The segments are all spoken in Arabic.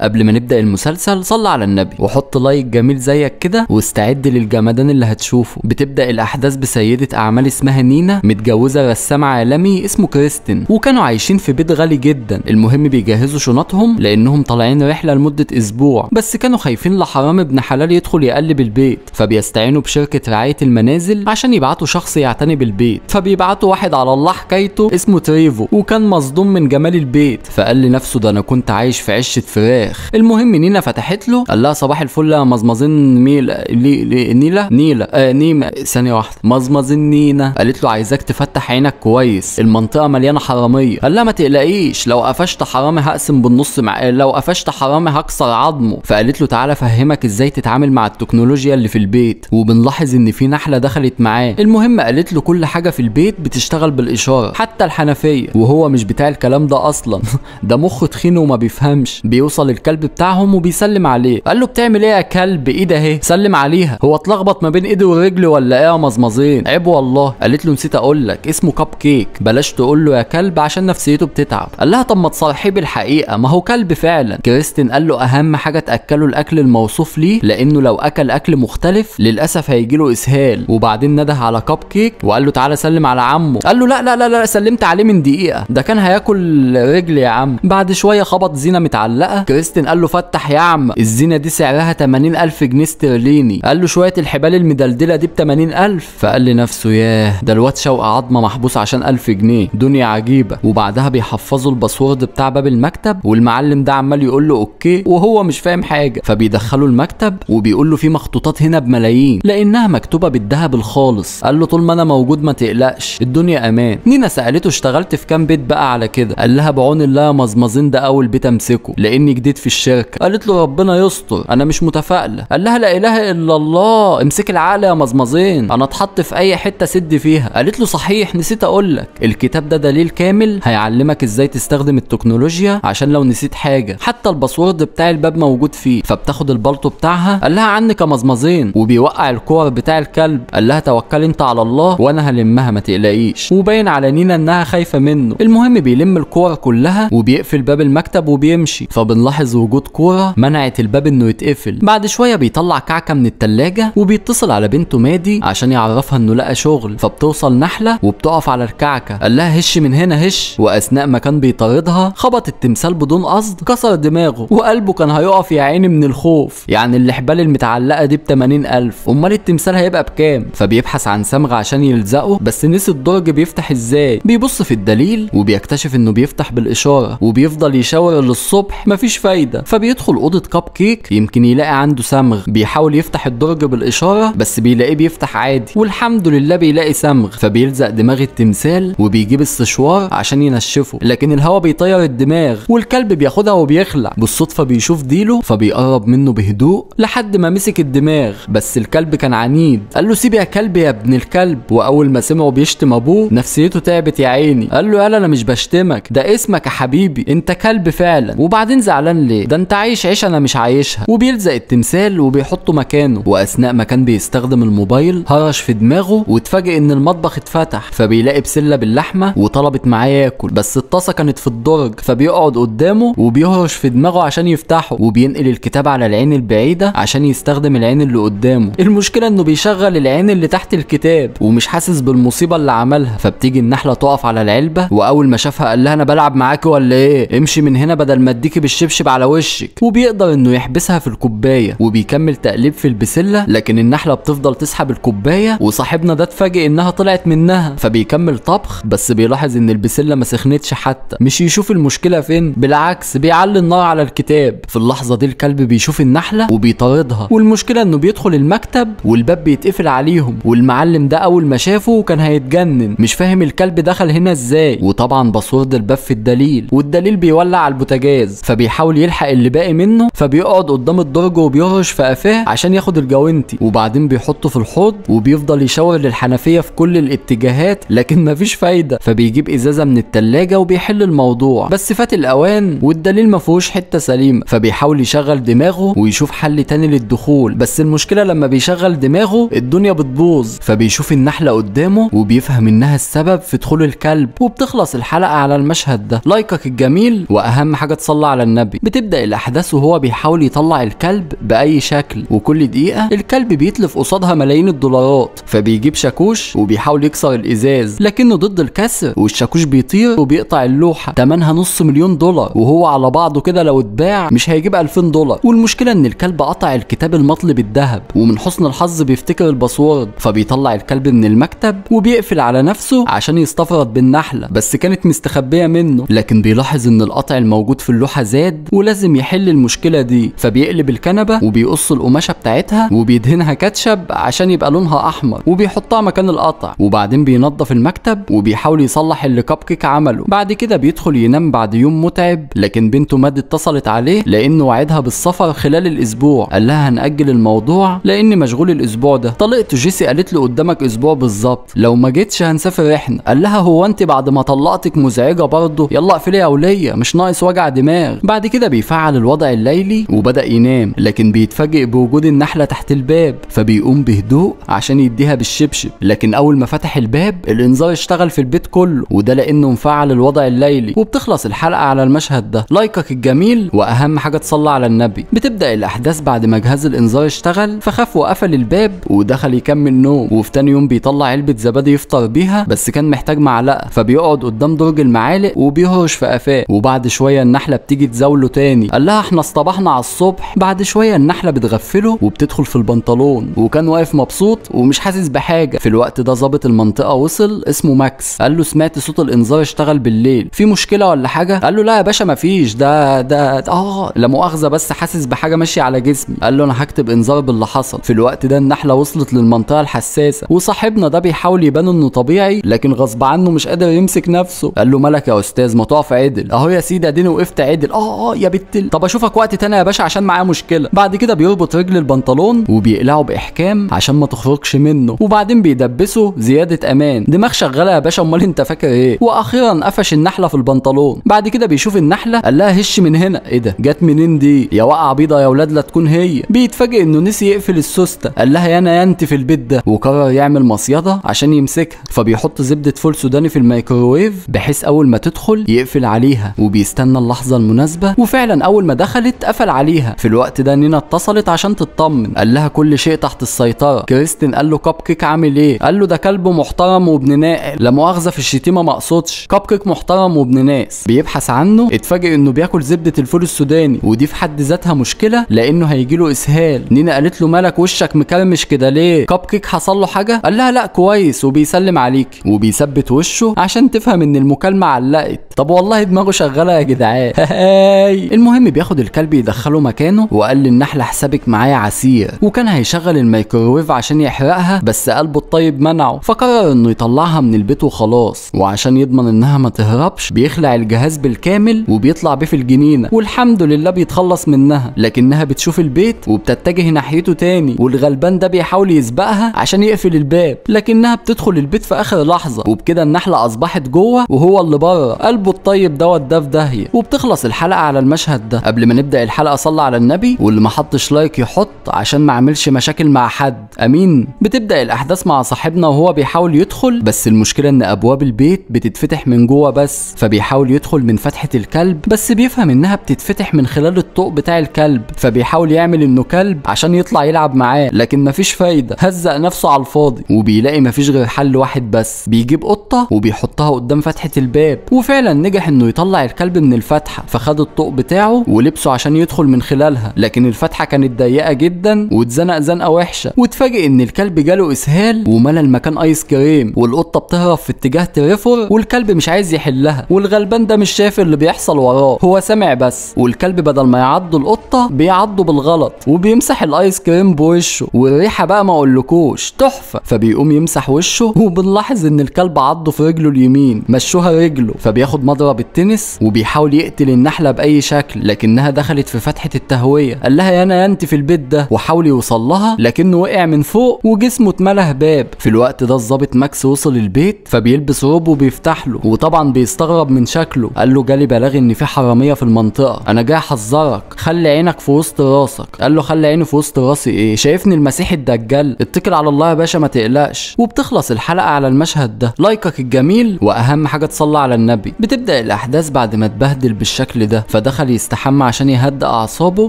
قبل ما نبدأ المسلسل صلى على النبي وحط like جميل زيك كده واستعد للجمدان اللي هتشوفه. بتبدأ الأحداث بسيدة أعمال اسمها نينا متجوزة رسام عالمي اسمه كريستين وكانوا عايشين في بيت غالي جدا. المهم بيجهزوا شنطهم لأنهم طالعين رحلة لمدة أسبوع بس كانوا خايفين لحرام ابن حلال يدخل يقلب البيت فبيستعينوا بشركة رعاية المنازل عشان يبعتوا شخص يعتني بالبيت. فبيبعتوا واحد على الله حكايته اسمه تريفو وكان مصدوم من جمال البيت. فقال لنفسه ده أنا كنت عايش في عشة فراخ. فراخ المهم نينا فتحت له. قال لها صباح الفل مزمزيل لي لي نيلا نيلا آه نيمة. ثانية واحدة. مزمزين نينا قالت له عايزاك تفتح عينك كويس. المنطقة مليانة حرامية. قال لها ما تقلقيش. لو قفشت حرامي هقسم بالنص مع لو قفشت حرامي هكسر عظمه. فقالت له تعالى أفهمك إزاي تتعامل مع التكنولوجيا اللي في البيت. وبنلاحظ إن في نحلة دخلت معاه. المهم قالت له كل حاجة في البيت بتشتغل بالإشارة حتى الحنفية. وهو مش بتاع الكلام ده أصلا. ده مخه تخين وما بيفهمش. بيوصل الكلب بتاعهم وبيسلم عليه. قال له بتعمل إيه يا كلب؟ إيه ده أهي. سلم عليها. هو اتلخبط ما بين ايدي ورجلي ولا إيه يا مزمزين عيب والله. قالت له نسيت أقول لك اسمه كاب كيك. بلاش تقول له يا كلب عشان نفسيته بتتعب. قال لها طب ما تصرحيه بالحقيقة ما هو كلب فعلا. كريستين قال له أهم حاجة تاكله الأكل الموصوف ليه؟ لأنه لو أكل أكل مختلف للأسف هيجي له إسهال. وبعدين نده على كاب كيك وقال له تعالى سلم على عمه. قال له لا لا لا لا سلمت عليه من دقيقة. ده كان هياكل رجلي يا عم. بعد شوية خبط زينة متعلقة. قال له فتح يا عم الزينة دي سعرها 80 ألف جنيه استرليني قال له شوية الحبال المدلدلة دي ب 80 ألف فقال لنفسه ياه ده الواد شوقي عظمة محبوس عشان 1000 جنيه دنيا عجيبة وبعدها بيحفظوا ال password بتاع باب المكتب والمعلم ده عمال يقول له okay وهو مش فاهم حاجة فبيدخله المكتب وبيقول له في مخطوطات هنا بملايين لأنها مكتوبة بالذهب الخالص. قال له طول ما أنا موجود ما تقلقش الدنيا أمان نينا سألته اشتغلت في كام بيت بقى على كده؟ قال لها بعون الله يا مزمزين ده أول بيت أمسكه لأني جديد في الشركة. قالت له ربنا يستر أنا مش متفائلة. قال لها لا إله إلا الله امسك العقل يا مزمزين أنا اتحط في أي حتة سد فيها. قالت له صحيح نسيت أقول لك. الكتاب ده دليل كامل هيعلمك إزاي تستخدم التكنولوجيا عشان لو نسيت حاجة. حتى ال password بتاع الباب موجود فيه. فبتاخد البالطو بتاعها. قال لها عنك يا مزمزين وبيوقع الكور بتاع الكلب. قال لها توكل أنت على الله وأنا هلمها ما تقلقيش. وباين على نينا إنها خايفة منه. المهم بيلم الكور كلها وبيقفل باب المكتب وبيمشي. فبنلاحظ وجود كورة منعت الباب إنه يتقفل. بعد شوية بيطلع كعكة من التلاجة وبيتصل على بنته مادي عشان يعرفها إنه لقى شغل فبتوصل نحلة وبتقف على الكعكة. قال لها هش من هنا هش. وأثناء ما كان بيطاردها خبط التمثال بدون قصد كسر دماغه وقلبه كان هيقف يا عيني من الخوف. يعني الحبال المتعلقة دي ب 80 ألف. أمال التمثال هيبقى بكام؟ فبيبحث عن صمغ عشان يلزقه. بس نسي الدرج بيفتح إزاي؟ بيبص في الدليل وبيكتشف إنه بيفتح بالإشارة وبيفضل يشاور للصبح. مفيش فايده فبيدخل أوضة كاب كيك يمكن يلاقي عنده صمغ بيحاول يفتح الدرج بالإشارة بس بيلاقيه بيفتح عادي. والحمد لله بيلاقي صمغ فبيلزق دماغ التمثال وبيجيب السشوار عشان ينشفه. لكن الهوا بيطير الدماغ والكلب بياخدها وبيخلع. بالصدفة بيشوف ديله فبيقرب منه بهدوء لحد ما مسك الدماغ. بس الكلب كان عنيد. قال له سيب يا كلب يا ابن الكلب. وأول ما سمعه بيشتم أبوه نفسيته تعبت يا عيني. قال له يالا أنا مش بشتمك. ده اسمك يا حبيبي. أنت كلب فعلا. وبعدين زعلان ليه ده انت عايش عيش أنا مش عايشها. وبيلزق التمثال وبيحطه مكانه وأثناء ما كان بيستخدم الموبايل هرش في دماغه واتفاجئ إن المطبخ اتفتح فبيلاقي بسلة باللحمة وطلبت معاه ياكل بس الطاسة كانت في الدرج فبيقعد قدامه وبيهرش في دماغه عشان يفتحه وبينقل الكتاب على العين البعيدة عشان يستخدم العين اللي قدامه. المشكلة إنه بيشغل العين اللي تحت الكتاب ومش حاسس بالمصيبة اللي عملها فبتيجي النحلة تقف على العلبة وأول ما شافها قال لها أنا بلعب معاكي ولا إيه؟ امشي من هنا بدل ما أديكي بالشبشب على وشك. وبيقدر إنه يحبسها في الكوباية. وبيكمل تقليب في البسلة لكن النحلة بتفضل تسحب الكوباية وصاحبنا ده اتفاجئ إنها طلعت منها. فبيكمل طبخ بس بيلاحظ إن البسلة ما سخنتش حتى. مش يشوف المشكلة فين بالعكس بيعلي النار على الكتاب. في اللحظة دي الكلب بيشوف النحلة وبيطاردها. والمشكلة إنه بيدخل المكتب والباب بيتقفل عليهم. والمعلم ده أول ما شافه كان هيتجنن. مش فاهم الكلب دخل هنا إزاي. وطبعا password الباب في الدليل. والدليل بيولع على البوتاجاز. فبيحاول يلحق اللي باقي منه فبيقعد قدام الدرج وبيهرش في قفاه عشان ياخد الجوانتي. وبعدين بيحطه في الحوض وبيفضل يشاور للحنفية في كل الاتجاهات لكن مفيش فايدة. فبيجيب إزازة من التلاجة وبيحل الموضوع. بس فات الأوان والدليل ما فيهوش حتة سليمة. فبيحاول يشغل دماغه ويشوف حل تاني للدخول. بس المشكلة لما بيشغل دماغه الدنيا بتبوظ. فبيشوف النحلة قدامه وبيفهم إنها السبب في دخول الكلب. وبتخلص الحلقة على المشهد ده. لايكك الجميل وأهم حاجة تصلي على النبي. بتبدأ الأحداث وهو بيحاول يطلع الكلب بأي شكل وكل دقيقة الكلب بيتلف قصادها ملايين الدولارات فبيجيب شاكوش وبيحاول يكسر الإزاز لكنه ضد الكسر والشاكوش بيطير وبيقطع اللوحة تمنها نص مليون دولار وهو على بعضه كده لو اتباع مش هيجيب 2000 دولار. والمشكلة إن الكلب قطع الكتاب المطلي بالذهب ومن حسن الحظ بيفتكر ال password فبيطلع الكلب من المكتب وبيقفل على نفسه عشان يستفرد بالنحلة بس كانت مستخبية منه لكن بيلاحظ إن القطع الموجود في اللوحة زاد ولازم يحل المشكلة دي. فبيقلب الكنبة وبيقص القماشة بتاعتها وبيدهنها كاتشب عشان يبقى لونها أحمر. وبيحطها مكان القطع. وبعدين بينظف المكتب وبيحاول يصلح اللي كاب كيك عمله. بعد كده بيدخل ينام بعد يوم متعب. لكن بنته مادي اتصلت عليه لأنه وعدها بالسفر خلال الأسبوع. قال لها هنأجل الموضوع لأني مشغول الأسبوع ده. طلقته جيسي قالت له قدامك أسبوع بالظبط. لو ما جيتش هنسافر إحنا. قال لها هو أنت بعد ما طلقتك مزعجة برضه؟ يلا اقفلي يا وليه مش ناقص وجع دماغ. بعد كده بيفعل الوضع الليلي وبدأ ينام لكن بيتفاجئ بوجود النحلة تحت الباب فبيقوم بهدوء عشان يديها بالشبشب. لكن أول ما فتح الباب الإنذار اشتغل في البيت كله وده لأنه مفعل الوضع الليلي. وبتخلص الحلقة على المشهد ده. لايكك الجميل وأهم حاجة تصلي على النبي. بتبدأ الأحداث بعد ما جهاز الإنذار اشتغل فخاف وقفل الباب ودخل يكمل نوم. وفي تاني يوم بيطلع علبة زبادي يفطر بيها بس كان محتاج معلقة. فبيقعد قدام درج المعالق وبيهرش في قفاه. وبعد شوية النحلة بتيجي تزاوله تاني. قال لها إحنا اصطبحنا على الصبح بعد شوية النحلة بتغفله وبتدخل في البنطلون. وكان واقف مبسوط ومش حاسس بحاجة. في الوقت ده ظابط المنطقة وصل اسمه ماكس. قال له سمعت صوت الإنذار اشتغل بالليل. في مشكلة ولا حاجة؟ قال له لا يا باشا مفيش. ده ده آه لا مؤاخذة بس حاسس بحاجة ماشية على جسمي. قال له أنا هكتب إنذار باللي حصل. في الوقت ده النحلة وصلت للمنطقة الحساسة. وصاحبنا ده بيحاول يبان إنه طبيعي لكن غصب عنه مش قادر يمسك نفسه. قال له مالك يا أستاذ ما تقف عدل. أهو يا سيدي أديني وقفت عدل. آه آه بت طب أشوفك وقت تاني يا باشا عشان معايا مشكلة. بعد كده بيربط رجل البنطلون وبيقلعه بإحكام عشان ما تخرجش منه. وبعدين بيدبسه زيادة أمان. دماغ شغالة يا باشا أمال أنت فاكر إيه؟ وأخيرا قفش النحلة في البنطلون. بعد كده بيشوف النحلة قال لها هش من هنا. إيه ده؟ جت منين دي؟ يا واقعه بيضة يا ولاد لا تكون هي. بيتفاجئ إنه نسي يقفل السوستة. قال لها يا أنا يا أنت في البيت ده. وقرر يعمل مصيدة عشان يمسكها. فبيحط زبدة فول سوداني في الميكروويف بحيث أول ما تدخل يقفل عليها. وبيستنى اللحظة المناسبة وفعلا أول ما دخلت قفل عليها. في الوقت ده نينا اتصلت عشان تطمن. قال لها كل شيء تحت السيطرة. كريستين قال له كاب كيك عامل إيه؟ قال له ده كلب محترم وابن ناقل لا مؤاخذة في الشتيمة ما أقصدش. كاب كيك محترم وابن ناس. بيبحث عنه. اتفاجئ إنه بياكل زبدة الفول السوداني. ودي في حد ذاتها مشكلة لأنه هيجي له إسهال. نينا قالت له مالك وشك مكرمش كده ليه؟ كاب كيك حصل له حاجة؟ قال لها لا كويس. وبيسلم عليك. وبيثبت وشه عشان تفهم إن المكالمة علقت. طب والله دماغه شغالة يا جدعان. المهم بياخد الكلب يدخله مكانه وقال للنحله حسابك معايا عسير. وكان هيشغل الميكروويف عشان يحرقها بس قلبه الطيب منعه فقرر إنه يطلعها من البيت وخلاص. وعشان يضمن إنها ما تهربش بيخلع الجهاز بالكامل وبيطلع بيه في الجنينة. والحمد لله بيتخلص منها. لكنها بتشوف البيت وبتتجه ناحيته تاني والغلبان ده بيحاول يسبقها عشان يقفل الباب. لكنها بتدخل البيت في آخر لحظة. وبكده النحلة أصبحت جوه وهو اللي بره. قلبه الطيب وداه في داهية. وبتخلص الحلقة على المشهد ده. قبل ما نبدأ الحلقة صلى على النبي واللي ما حطش like يحط عشان ما اعملش مشاكل مع حد. أمين. بتبدأ الأحداث مع صاحبنا وهو بيحاول يدخل بس المشكلة إن أبواب البيت بتتفتح من جوه بس فبيحاول يدخل من فتحة الكلب بس بيفهم إنها بتتفتح من خلال الطوق بتاع الكلب فبيحاول يعمل إنه كلب عشان يطلع يلعب معاه لكن مفيش فايدة. هزق نفسه على الفاضي وبيلاقي مفيش غير حل واحد بس. بيجيب قطة وبيحطها قدام فتحة الباب وفعلا نجح إنه يطلع الكلب من الفتحة فخد الطوق بتاعه ولبسه عشان يدخل من خلالها. لكن الفتحة كانت ضيقة جدا واتزنق زنقة وحشة. واتفاجئ إن الكلب جاله إسهال وملى المكان آيس كريم. والقطة بتهرب في اتجاه تريفور والكلب مش عايز يحلها. والغلبان ده مش شايف اللي بيحصل وراه. هو سامع بس. والكلب بدل ما يعضوا القطة بيعضوا بالغلط وبيمسح الآيس كريم بوشه. والريحة بقى ما أقولكوش تحفة. فبيقوم يمسح وشه وبنلاحظ إن الكلب عضه في رجله اليمين مشوها رجله. فبياخد مضرب التنس وبيحاول يقتل النحلة بأي شكل لكنها دخلت في فتحة التهوية. قال لها يا أنا يا أنت في البيت ده وحاول يوصل لها لكنه وقع من فوق وجسمه اتملى هباب في الوقت ده الظابط ماكس وصل البيت فبيلبس روب وبيفتح له وطبعا بيستغرب من شكله. قال له جالي بلاغ إن في حرامية في المنطقة. أنا جاي أحذرك خلي عينك في وسط راسك. قال له خلي عيني في وسط راسي إيه؟ شايفني المسيح الدجال. اتكل على الله يا باشا ما تقلقش. وبتخلص الحلقة على المشهد ده. لايكك الجميل وأهم حاجة تصلي على النبي. بتبدأ الأحداث بعد ما اتبهدل بالشكل ده. فدخل دخل يستحمى عشان يهدأ اعصابه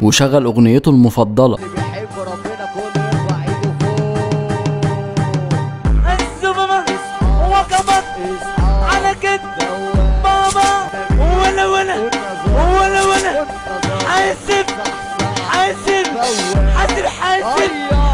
وشغل حاسب حاسب حاسب حاسب حاسب حاسب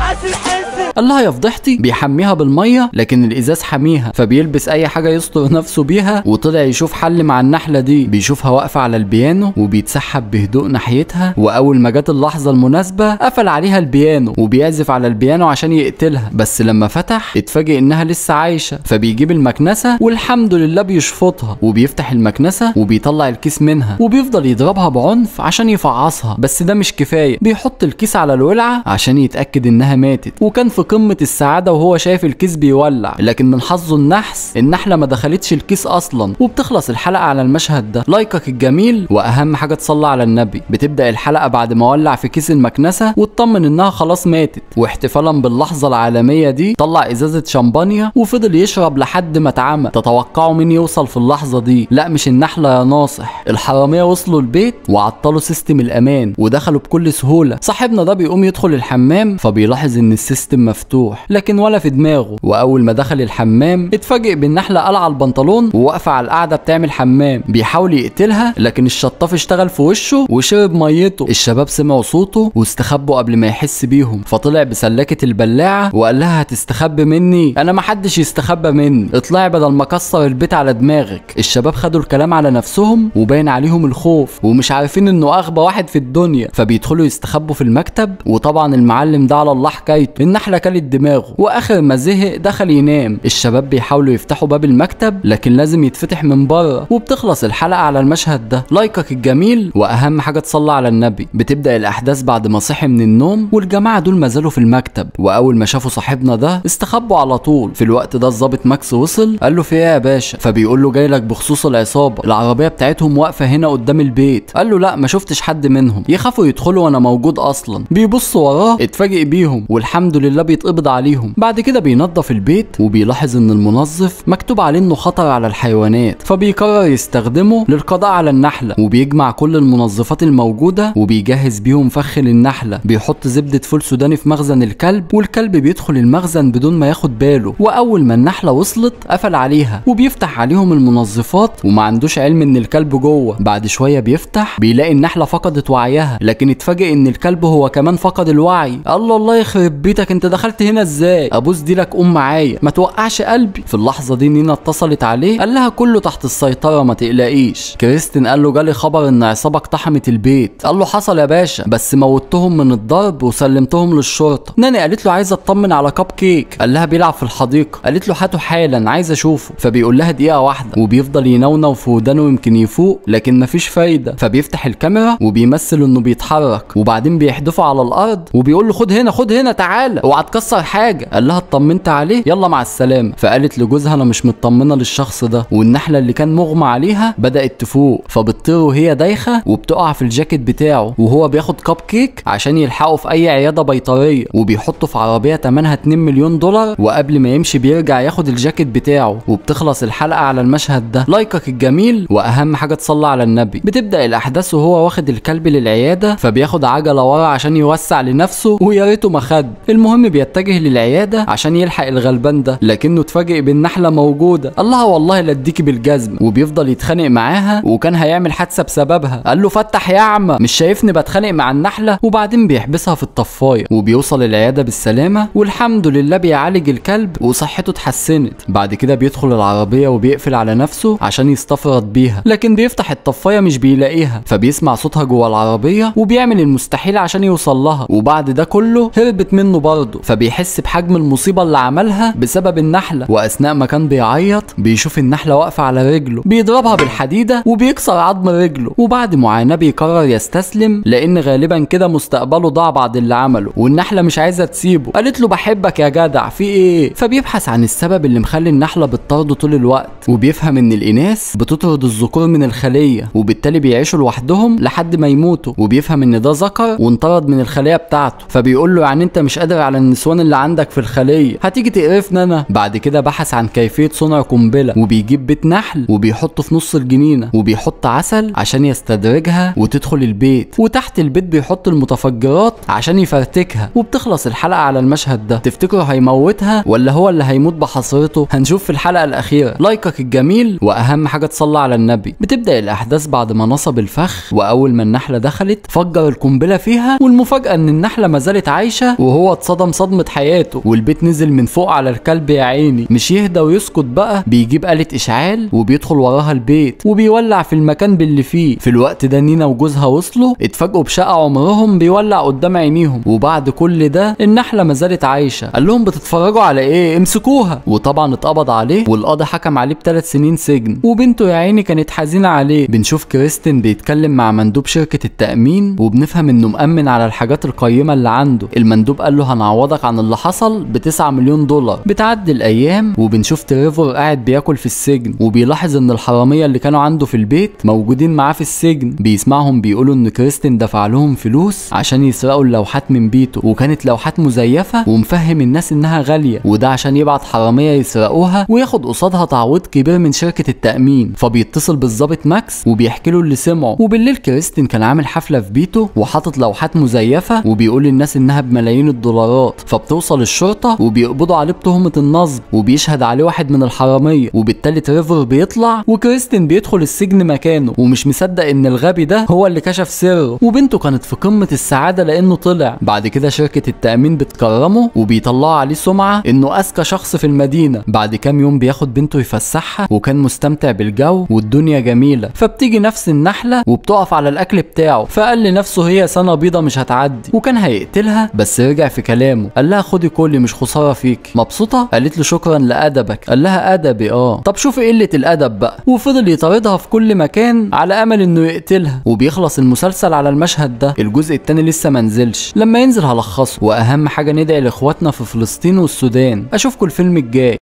قال لها يا فضحتي. بيحميها بالمية لكن الإزاز حاميها فبيلبس أي حاجة يستر نفسه بيها وطلع يشوف حل مع النحلة دي. بيشوفها واقفة على البيانو وبيتسحب بهدوء ناحيتها وأول ما جت اللحظة المناسبة قفل عليها البيانو وبيعزف على البيانو عشان يقتلها. بس لما فتح اتفاجئ إنها لسه عايشة فبيجيب المكنسة والحمد لله بيشفطها. وبيفتح المكنسة وبيطلع الكيس منها وبيفضل يضربها بعنف عشان يفعصها. بس ده مش كفاية بيحط الكيس على الولعة عشان يتأكد إنها ماتت. وكان في قمة السعادة وهو شايف الكيس بيولع. لكن من حظه النحس النحله ما دخلتش الكيس أصلا. وبتخلص الحلقة على المشهد ده. لايكك الجميل وأهم حاجة تصلي على النبي. بتبدأ الحلقة بعد ما ولع في كيس المكنسة واطمن إنها خلاص ماتت. واحتفالا باللحظة العالمية دي طلع إزازة شمبانيا وفضل يشرب لحد ما اتعمى. تتوقعوا مين يوصل في اللحظة دي؟ لا مش النحلة يا ناصح. الحرامية وصلوا البيت وعطلوا system الأمان ودخلوا بكل سهولة. صاحبنا ده بيقوم يدخل الحمام فبيلاحظ إن ال system مفتوح لكن ولا في دماغه. وأول ما دخل الحمام اتفاجئ بالنحله قالعة البنطلون وواقفه على القعدة بتعمل حمام. بيحاول يقتلها لكن الشطاف اشتغل في وشه وشرب ميته. الشباب سمعوا صوته واستخبوا قبل ما يحس بيهم. فطلع بسلكة البلاعة وقال لها هتستخبى مني؟ أنا محدش يستخبى مني. اطلعي بدل ما أكسر البيت على دماغك. الشباب خدوا الكلام على نفسهم وباين عليهم الخوف ومش عارفين إنه أغبى واحد في الدنيا. فبيدخلوا يستخبوا في المكتب وطبعا المعلم ده على الله حكايته. النحله كلت دماغه. وآخر ما زهق دخل ينام. الشباب بيحاولوا يفتحوا باب المكتب لكن لازم يتفتح من بره. وبتخلص الحلقة على المشهد ده. لايكك الجميل. وأهم حاجة تصلي على النبي. بتبدأ الأحداث بعد ما صحي من النوم. والجماعة دول ما زالوا في المكتب. وأول ما شافوا صاحبنا ده استخبوا على طول. في الوقت ده الظابط ماكس وصل. قال له في إيه يا باشا؟ فبيقول له جاي لك بخصوص العصابة. العربية بتاعتهم واقفة هنا قدام البيت. قال له لا ما شفتش حد منهم. يخافوا يدخلوا وأنا موجود أصلا. بيبص وراه اتفاجئ بيهم. والحمد لله بيتقبض عليهم. بعد كده بينظف البيت وبيلاحظ إن المنظف مكتوب عليه إنه خطر على الحيوانات فبيقرر يستخدمه للقضاء على النحلة. وبيجمع كل المنظفات الموجودة وبيجهز بيهم فخ للنحلة. بيحط زبدة فول سوداني في مخزن الكلب والكلب بيدخل المخزن بدون ما ياخد باله. وأول ما النحلة وصلت قفل عليها وبيفتح عليهم المنظفات. وما عندوش علم إن الكلب جوه. بعد شوية بيفتح بيلاقي النحلة فقدت وعيها. لكن اتفاجئ إن الكلب هو كمان فقد الوعي. الله الله يخرب بيتك انت دخلت هنا إزاي؟ أبوس دي لك قوم معايا ما توقعش قلبي. في اللحظة دي نينا اتصلت عليه قال لها كله تحت السيطرة ما تقلقيش. كريستين قال له جالي خبر إن عصابه اقتحمت البيت. قال له حصل يا باشا بس موتهم من الضرب وسلمتهم للشرطة. ناني قالت له عايزة اطمن على كاب كيك. قال لها بيلعب في الحديقة. قالت له هاته حالا عايز أشوفه. فبيقول لها دقيقة واحدة. وبيفضل ينونو في ودانه يمكن يفوق لكن مفيش فايدة. فبيفتح الكاميرا وبيمثل إنه بيتحرك. وبعدين بيحدفه على الأرض وبيقول له خد هنا خد هنا تعالى. اوعى تكسر حاجة. قال لها اطمنت عليه. يلا مع السلامة. فقالت لجوزها أنا مش مطمنة للشخص ده. والنحلة اللي كان مغمى عليها بدأت تفوق. فبتطير وهي دايخة وبتقع في الجاكيت بتاعه. وهو بياخد كاب كيك عشان يلحقه في أي عيادة بيطرية. وبيحطه في عربية ثمنها 2 مليون دولار. وقبل ما يمشي بيرجع ياخد الجاكيت بتاعه. وبتخلص الحلقة على المشهد ده. لايكك الجميل. وأهم حاجة تصلي على النبي. بتبدأ الأحداث وهو واخد الكلب للعيادة. فبياخد عجلة ورا عشان يوسع لنفسه. ويا ريته ما خد. المهم بيتجه للعيادة عشان يلحق الغلبان ده لكنه اتفاجئ بالنحله موجودة. الله والله لا اديكي بالجزم. وبيفضل يتخانق معاها وكان هيعمل حادثة بسببها. قال له فتح يا اعمى مش شايفني بتخانق مع النحلة؟ وبعدين بيحبسها في الطفاية. وبيوصل العيادة بالسلامة والحمد لله بيعالج الكلب وصحته اتحسنت. بعد كده بيدخل العربية وبيقفل على نفسه عشان يستفرد بيها. لكن بيفتح الطفاية مش بيلاقيها. فبيسمع صوتها جوه العربية وبيعمل المستحيل عشان يوصل لها. وبعد ده كله هربت منه برضه فبيحس بحجم المصيبة اللي عملها بسبب النحلة. وأثناء ما كان بيعيط بيشوف النحلة واقفة على رجله بيضربها بالحديدة وبيكسر عظم رجله. وبعد معاناة بيقرر يستسلم لأن غالبا كده مستقبله ضاع بعد اللي عمله والنحلة مش عايزة تسيبه. قالت له بحبك يا جدع في إيه؟ فبيبحث عن السبب اللي مخلي النحلة بتطارده طول الوقت وبيفهم إن الإناث بتطرد الذكور من الخلية وبالتالي بيعيشوا لوحدهم لحد ما يموتوا. وبيفهم إن ده ذكر وانطرد من الخلية بتاعته. فبيقول له يعني أنت مش قادر على النسوان اللي عندك في الخلية. هتيجي تقرفني أنا. بعد كده بحث عن كيفية صنع قنبلة. وبيجيب بيت نحل. وبيحطه في نص الجنينة. وبيحط عسل عشان يستدرجها وتدخل البيت. وتحت البيت بيحط المتفجرات عشان يفرتكها. وبتخلص الحلقة على المشهد ده. تفتكروا هيموتها ولا هو اللي هيموت بحصرته؟ هنشوف في الحلقة الأخيرة. لايكك الجميل. وأهم حاجة تصلي على النبي. بتبدأ الأحداث بعد ما نصب الفخ. وأول ما النحلة دخلت فجر القنبلة فيها. والمفاجأة إن النحلة ما زالت عايشة. وهو اتصدم صدمة حياته. والبيت نزل من فوق على الكلب يا عيني. مش يهدى ويسكت بقى. بيجيب آلة إشعال وبيدخل وراها البيت. وبيولع في المكان باللي فيه. في الوقت ده نينا وجوزها وصلوا. اتفاجئوا بشقة عمرهم بيولع قدام عينيهم. وبعد كل ده النحلة ما زالت عايشة. قال لهم بتتفرجوا على إيه؟ امسكوها. وطبعا اتقبض عليه. والقاضي حكم عليه بثلاث سنين سجن. وبنته يا عيني كانت حزينة عليه. بنشوف كريستين بيتكلم مع مندوب شركة التأمين. وبنفهم إنه مأمن على الحاجات القيمة اللي عنده. المندوب قال له هنعوضك عن اللي حصل ب 9 مليون دولار. بتعدي الأيام وبنشوف تريفور قاعد بياكل في السجن وبيلاحظ إن الحرامية اللي كانوا عنده في البيت موجودين معاه في السجن. بيسمعهم بيقولوا إن كريستين دفع لهم فلوس عشان يسرقوا اللوحات من بيته. وكانت لوحات مزيفة ومفهم الناس إنها غالية وده عشان يبعت حرامية يسرقوها وياخد قصادها تعويض كبير من شركة التأمين. فبيتصل بالظابط ماكس وبيحكي له اللي سمعه. وبالليل كريستين كان عامل حفلة في بيته وحاطط لوحات مزيفة وبيقول للناس إنها بملايين الدولارات فبتوصل الشرطة وبيقبضوا عليه بتهمة النصب وبيشهد عليه واحد من الحرامية وبالتالي تريفور بيطلع وكريستين بيدخل السجن مكانه. ومش مصدق إن الغبي ده هو اللي كشف سره. وبنته كانت في قمة السعادة لأنه طلع. بعد كده شركة التأمين بتكرمه وبيطلعوا عليه سمعة إنه أذكى شخص في المدينة. بعد كام يوم بياخد بنته يفسحها وكان مستمتع بالجو والدنيا جميلة. فبتيجي نفس النحلة وبتقف على الأكل بتاعه. فقال لنفسه هي سنة بيضة مش هتعدي. وكان هيقتلها بس رجع في كلامه. قال لها خدي كلي مش خسارة فيك. مبسوطة؟ قالت له شكرا لأدبك. قال لها أدبي آه. طب شوفي قلة الأدب بقى. وفضل يطاردها في كل مكان على أمل إنه يقتلها. وبيخلص المسلسل على المشهد ده. الجزء التاني لسه منزلش لما ينزل هلخصه. وأهم حاجة ندعي لإخواتنا في فلسطين والسودان. أشوفكم الفيلم الجاي.